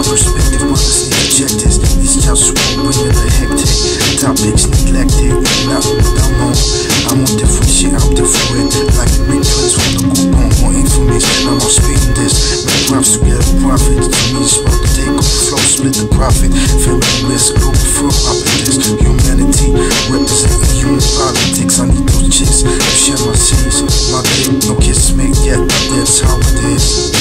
my perspective must see objectives. This job swamp when you're the hectic. Topics neglected, not down on. I'm on different shit, I'm different. Like replays from the coupon, more information. I'm on speed this. My props get profit. To me, it's about to take off flow, split the profit. Feeling risk, go for opportunities. Humanity, representing human politics. I need those chicks, share my seeds. My baby, no kiss me yet, that's how it is.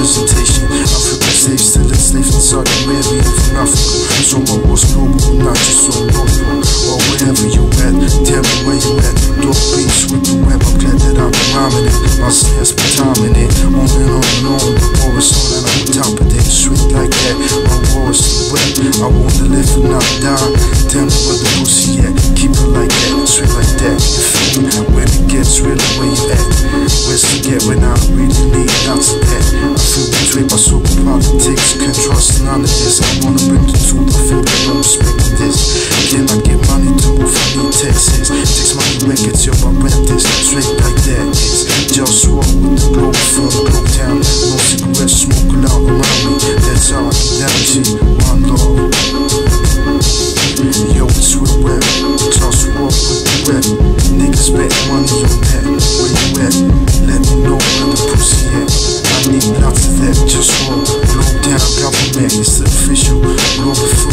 Representation. African slaves still enslaved inside Arabia from Africa. So my war's global, not just so local. Or wherever you at, tell me where you at. Dope beats with the web, I'm glad that I'm rhyming it. My snares be timing it, on and on and on. The is on and I'm on top of it. Sweet like that, my war is. I wanna live and not die. Tell me where the pussy at, keep it like that, straight like that. When it gets real, where you at? Where's to get when I really need lots of that? Super politics, can't trust none of this. I wanna bring the truth, I feel that I'm respecting this. Can I get money to move from New Texas? Takes money records, yo, I rap this straight like that. It's just walk with the globe from Globe Town. No cigarettes smoking out around me. That's how I down, G. One love. Yo, it's real rap. Toss walk with the rap. Niggas bet money on that. Where you at? Let me know where the pussy at. I need lots of that. Just walk. It's official. Global